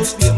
esos.